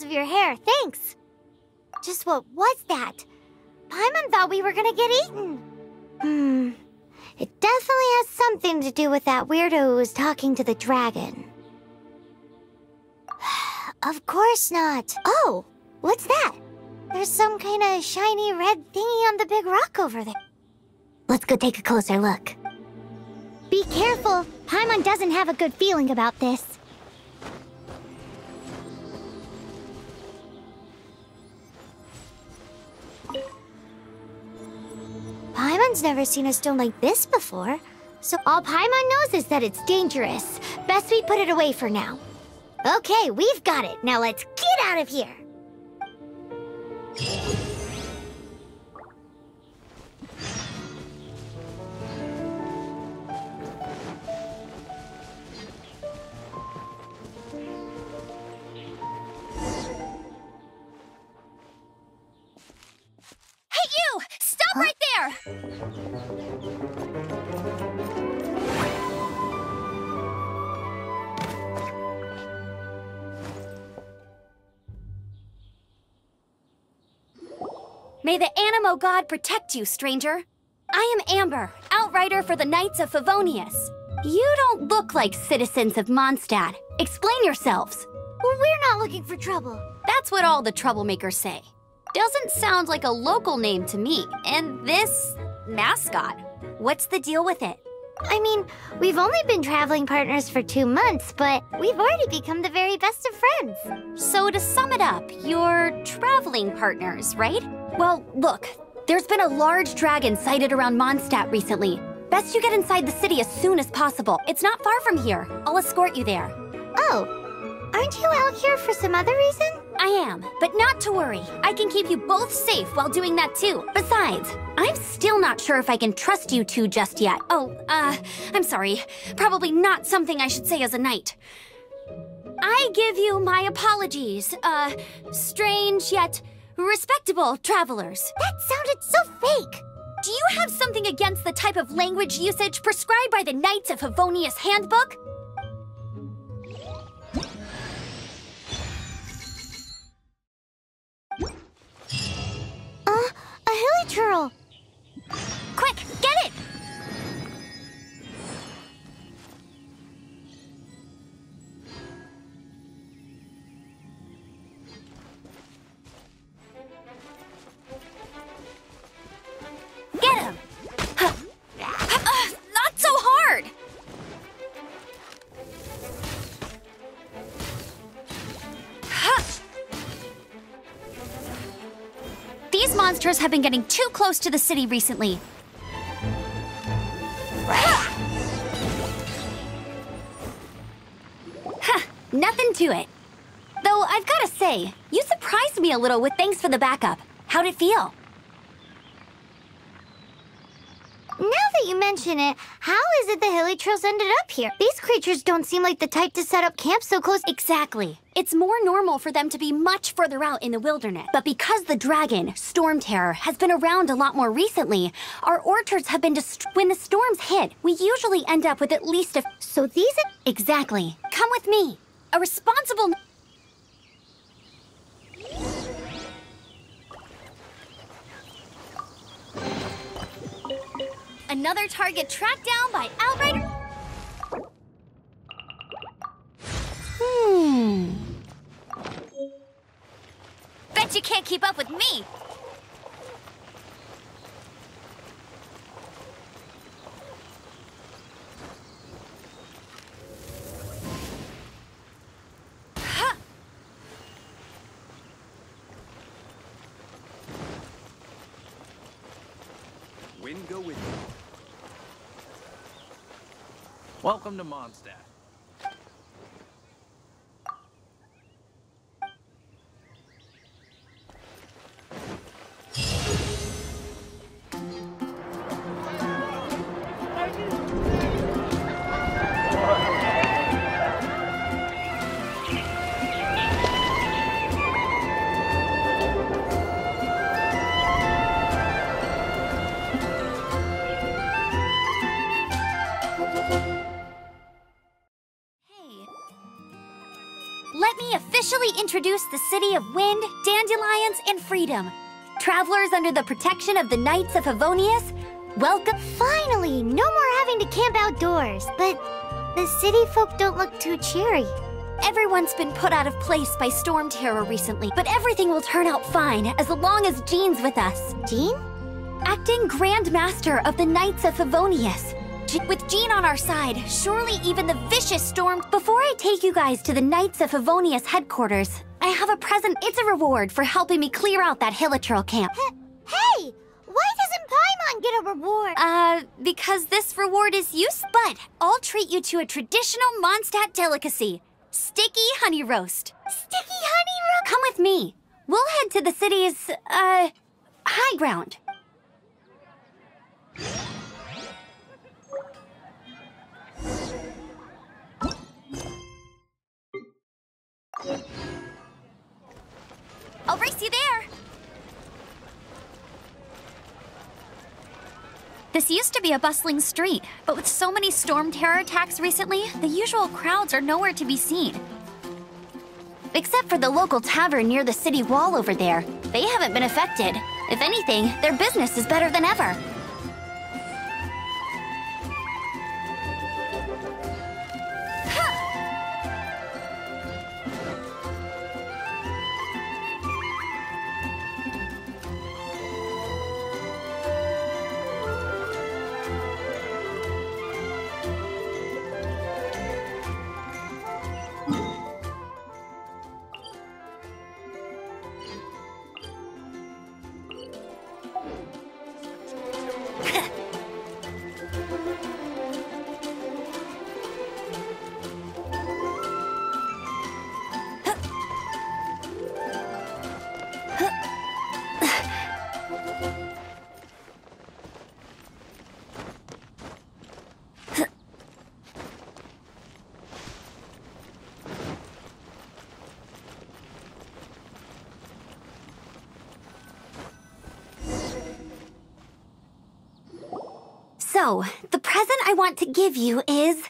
Hold of your hair. Thanks. Just what was that? Paimon thought we were gonna get eaten. Hmm. It definitely has something to do with that weirdo who was talking to the dragon. of course not. Oh, what's that? There's some kind of shiny red thingy on the big rock over there. Let's go take a closer look. Be careful. Paimon doesn't have a good feeling about this. Paimon's never seen a stone like this before. So all Paimon knows is that it's dangerous. Best we put it away for now. Okay, we've got it. Now let's get out of here. May the Anemo God protect you, stranger. I am Amber, outrider for the Knights of Favonius. You don't look like citizens of Mondstadt. Explain yourselves. We're not looking for trouble. That's what all the troublemakers say. Doesn't sound like a local name to me. And this mascot, what's the deal with it? I mean, we've only been traveling partners for two months, but we've already become the very best of friends. So, to sum it up, you're traveling partners, right? Well, look, there's been a large dragon sighted around Mondstadt recently. Best you get inside the city as soon as possible. It's not far from here. I'll escort you there. Oh, aren't you out here for some other reason? I am, but not to worry. I can keep you both safe while doing that too. Besides, I'm still not sure if I can trust you two just yet. Oh, uh, I'm sorry. Probably not something I should say as a knight. I give you my apologies, uh, strange yet respectable travelers. That sounded so fake. Do you have something against the type of language usage prescribed by the Knights of Favonius Handbook? Uh, a hilichurl. Quick, get it! Have been getting too close to the city recently. Huh, nothing to it. Though I've gotta say, you surprised me a little with thanks for the backup. How'd it feel? Now that you mention it, how is it the hilichurls ended up here? These creatures don't seem like the type to set up camp so close. Exactly. It's more normal for them to be much further out in the wilderness. But because the dragon, Storm Terror, has been around a lot more recently, our orchards have been destroyed. When the storms hit, we usually end up with at least a. So these. Exactly. Come with me. A responsible. Another target tracked down by Outrider. Hmm. Bet you can't keep up with me. Welcome to Mondstadt. Officially introduce the city of wind, dandelions, and freedom. Travelers under the protection of the Knights of Favonius, welcome. Finally, no more having to camp outdoors. But the city folk don't look too cheery. Everyone's been put out of place by storm terror recently, but everything will turn out fine as long as Jean's with us. Jean? Acting Grand Master of the Knights of Favonius. With Jean on our side, surely even the vicious storm. Before I take you guys to the Knights of Favonius headquarters, I have a present. It's a reward for helping me clear out that Hilichurl camp. Hey! Why doesn't Paimon get a reward? Uh, because this reward is use, but I'll treat you to a traditional Mondstadt delicacy sticky honey roast. Sticky honey roast? Come with me. We'll head to the city's, uh, high ground. This used to be a bustling street, but with so many storm terror attacks recently, the usual crowds are nowhere to be seen. Except for the local tavern near the city wall over there. They haven't been affected. If anything, their business is better than ever. So, the present I want to give you is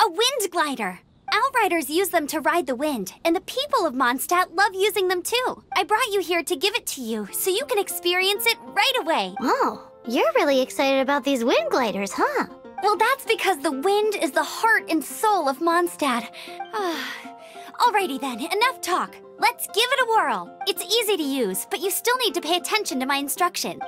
a wind glider. Outriders use them to ride the wind, and the people of Mondstadt love using them too. I brought you here to give it to you so you can experience it right away. Oh, you're really excited about these wind gliders, huh? Well, that's because the wind is the heart and soul of Mondstadt. Alrighty then, enough talk. Let's give it a whirl. It's easy to use, but you still need to pay attention to my instruction.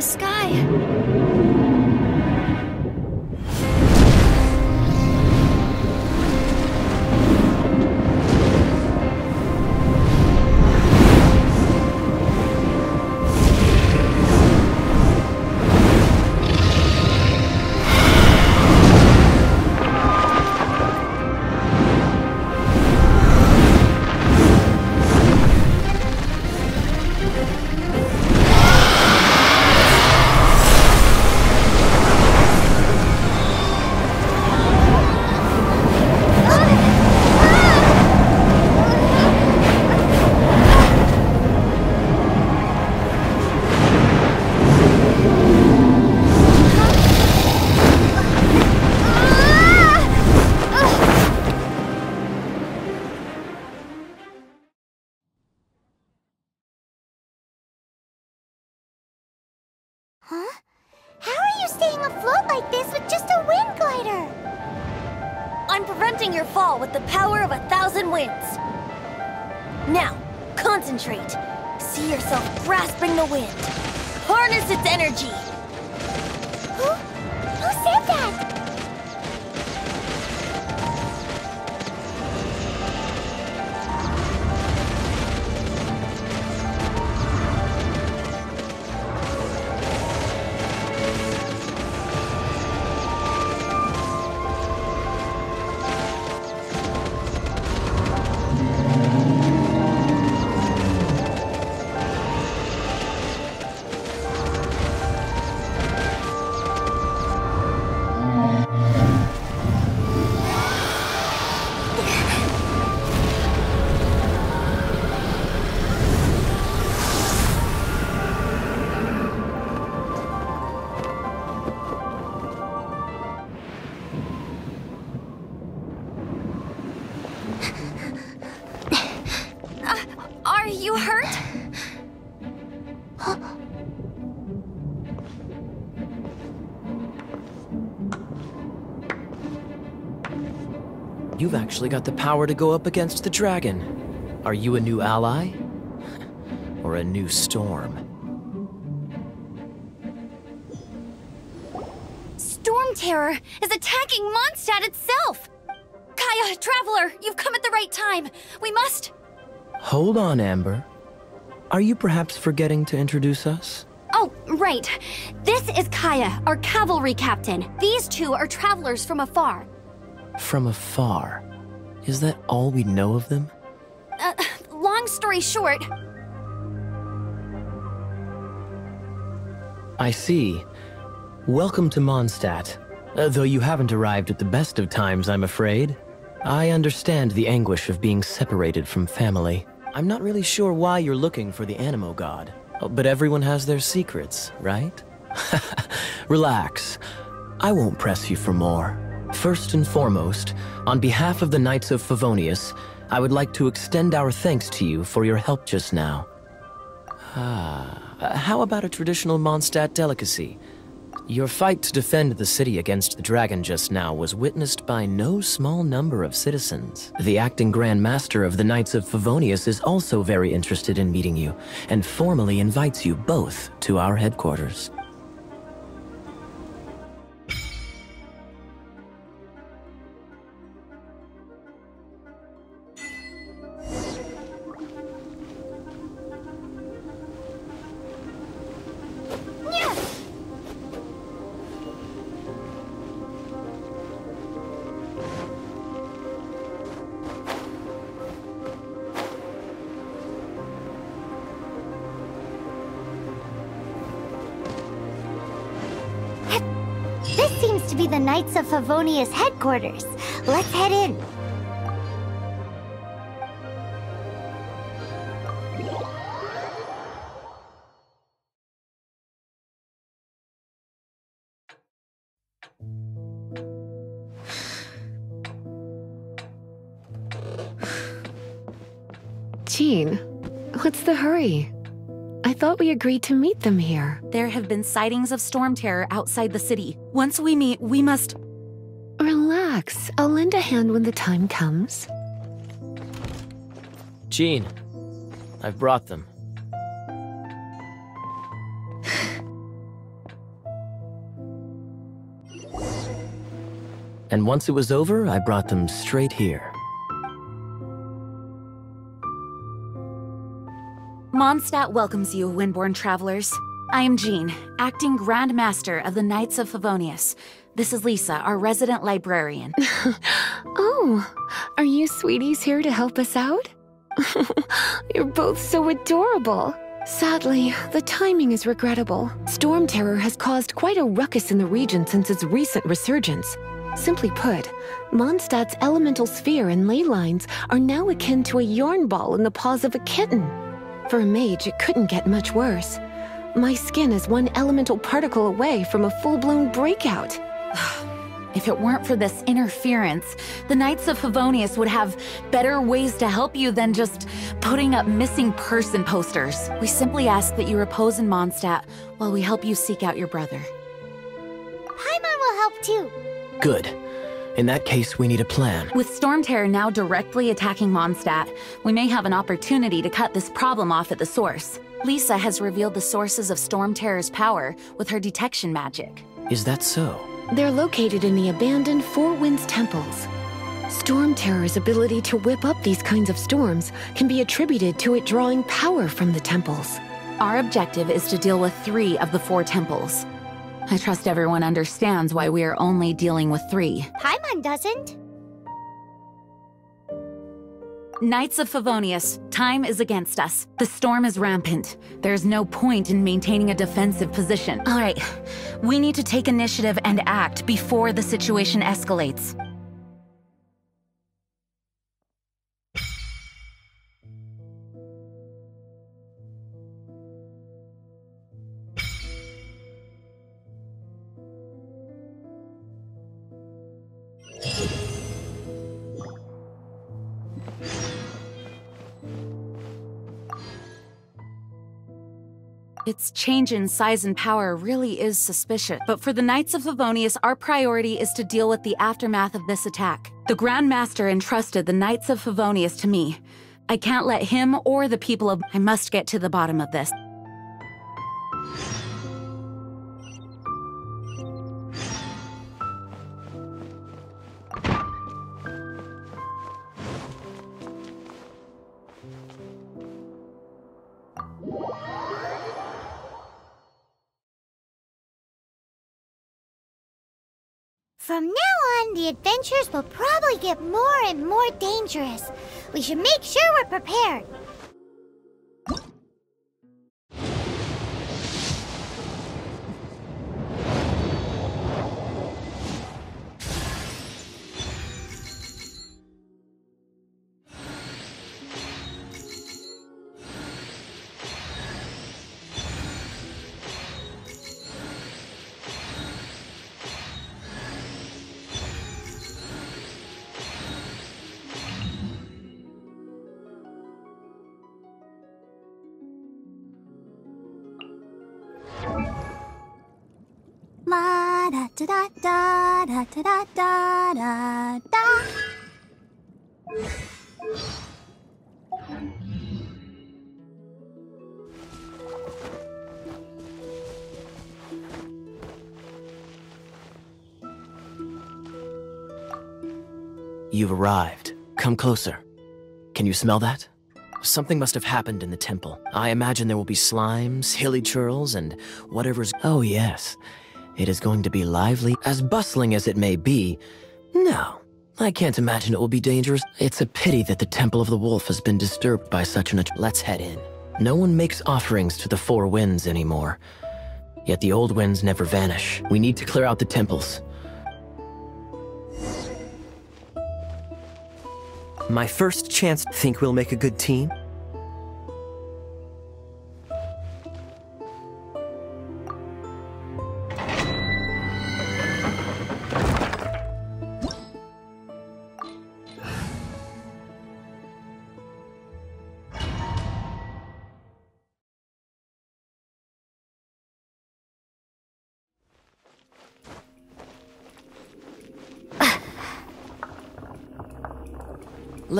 The sky. Huh? How are you staying afloat like this with just a wind glider? I'm preventing your fall with the power of a thousand winds. Now, concentrate. See yourself grasping the wind. Harness its energy. You've actually got the power to go up against the dragon. Are you a new ally? or a new storm? Storm Terror is attacking Mondstadt itself! Kaeya, Traveler, you've come at the right time. We must... Hold on, Amber. Are you perhaps forgetting to introduce us? Oh, right. This is Kaeya, our cavalry captain. These two are travelers from afar. From afar. Is that all we know of them? Uh, long story short, I see. Welcome to Mondstadt. Uh, though you haven't arrived at the best of times, I'm afraid. I understand the anguish of being separated from family. I'm not really sure why you're looking for the Anemo God. Uh, But everyone has their secrets, right? Relax. I won't press you for more. First and foremost, on behalf of the Knights of Favonius, I would like to extend our thanks to you for your help just now. Ah, how about a traditional Mondstadt delicacy? Your fight to defend the city against the dragon just now was witnessed by no small number of citizens. The acting Grand Master of the Knights of Favonius is also very interested in meeting you, and formally invites you both to our headquarters. To be the Knights of Favonius headquarters. Let's head in. Jean, what's the hurry? I thought we agreed to meet them here. There have been sightings of storm terror outside the city. Once we meet, we must. Relax. I'll lend a hand when the time comes. Jean, I've brought them. and once it was over, I brought them straight here. Mondstadt welcomes you, Windborn travelers. I am Jean, acting Grand Master of the Knights of Favonius. This is Lisa, our resident librarian. Oh, are you sweeties here to help us out? You're both so adorable. Sadly, the timing is regrettable. Storm Terror has caused quite a ruckus in the region since its recent resurgence. Simply put, Mondstadt's elemental sphere and ley lines are now akin to a yarn ball in the paws of a kitten. For a mage, it couldn't get much worse. My skin is one elemental particle away from a full blown breakout. If it weren't for this interference, the Knights of Favonius would have better ways to help you than just putting up missing person posters. We simply ask that you repose in Mondstadt while we help you seek out your brother. Paimon will help too. Good. In that case, we need a plan. With Storm Terror now directly attacking Mondstadt, we may have an opportunity to cut this problem off at the source. Lisa has revealed the sources of Storm Terror's power with her detection magic. Is that so? They're located in the abandoned Four Winds temples. Storm Terror's ability to whip up these kinds of storms can be attributed to it drawing power from the temples. Our objective is to deal with three of the four temples. I trust everyone understands why we are only dealing with three. Paimon doesn't. Knights of Favonius, time is against us. The storm is rampant. There's no point in maintaining a defensive position. All right, we need to take initiative and act before the situation escalates. Its change in size and power really is suspicious. But for the Knights of Favonius, our priority is to deal with the aftermath of this attack. The Grand Master entrusted the Knights of Favonius to me. I can't let him or the people of... I must get to the bottom of this. From now on, the adventures will probably get more and more dangerous. We should make sure we're prepared. da da da da da da da da. You've arrived. Come closer. Can you smell that? Something must have happened in the temple. I imagine there will be slimes, hilichurls, and whatever's- Oh yes. It is going to be lively, as bustling as it may be. No, I can't imagine it will be dangerous. It's a pity that the Temple of the Wolf has been disturbed by such an. Let's head in. No one makes offerings to the Four Winds anymore. Yet the old winds never vanish. We need to clear out the temples. My first chance. Think we'll make a good team?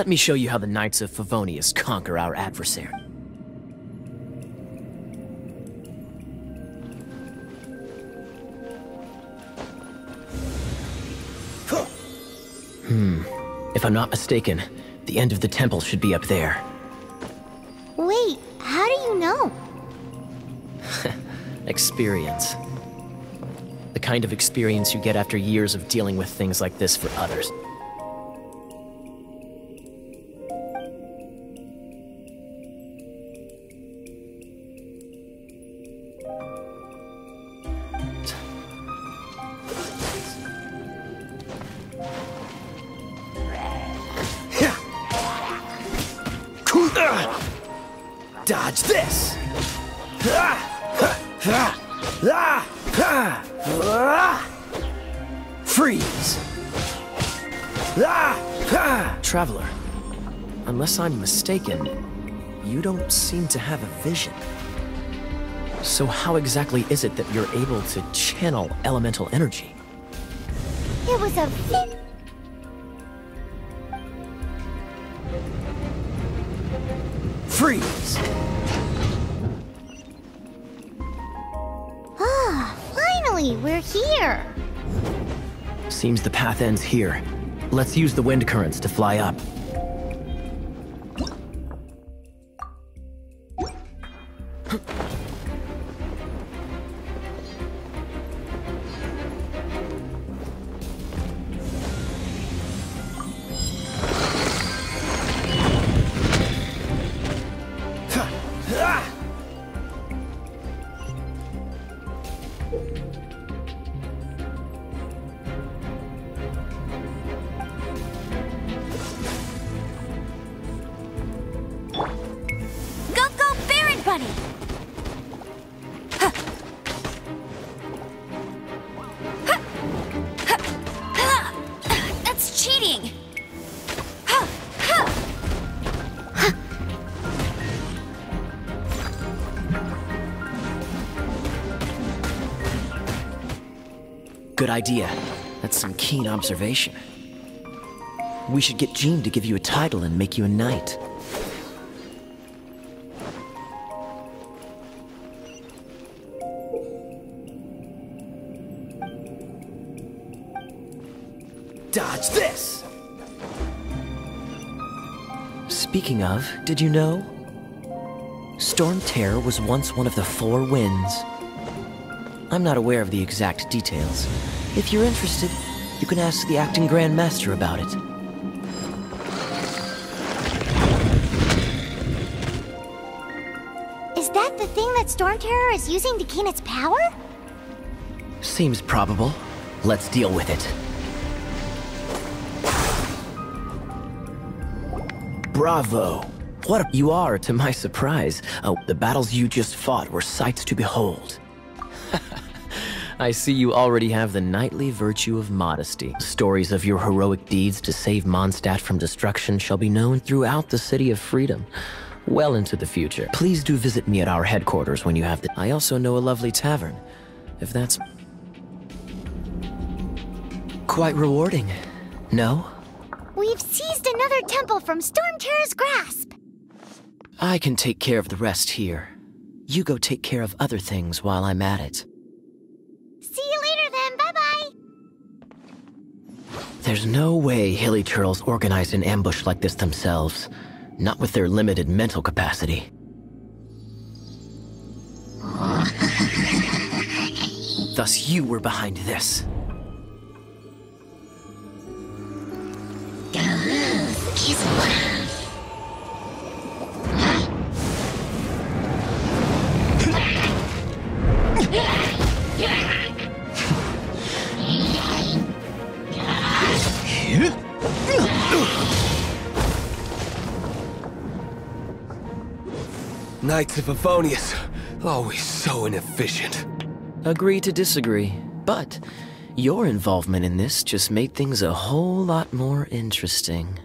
Let me show you how the Knights of Favonius conquer our adversary. Hmm. If I'm not mistaken, the end of the temple should be up there. Wait, how do you know? Experience. The kind of experience you get after years of dealing with things like this for others. Traveler, unless I'm mistaken, you don't seem to have a vision. So how exactly is it that you're able to channel elemental energy? It was a Freeze! Ah, finally, we're here. Seems the path ends here. Let's use the wind currents to fly up. Good idea. That's some keen observation. We should get Jean to give you a title and make you a knight. Dodge this! Speaking of, did you know? Storm Terror was once one of the Four Winds. I'm not aware of the exact details. If you're interested, you can ask the acting Grand Master about it. Is that the thing that Storm Terror is using to gain its power? Seems probable. Let's deal with it. Bravo! What a- you are, to my surprise. Oh, the battles you just fought were sights to behold. I see you already have the knightly virtue of modesty. Stories of your heroic deeds to save Mondstadt from destruction shall be known throughout the City of Freedom, well into the future. Please do visit me at our headquarters when you have the- I also know a lovely tavern, if that's... Quite rewarding, no? We've seized another temple from Storm Terror's grasp. I can take care of the rest here. You go take care of other things while I'm at it. See you later then. Bye-bye. There's no way Hilichurls organized an ambush like this themselves. Not with their limited mental capacity. Thus you were behind this. Knights of Favonius, always oh, so inefficient. Agree to disagree, but your involvement in this just made things a whole lot more interesting.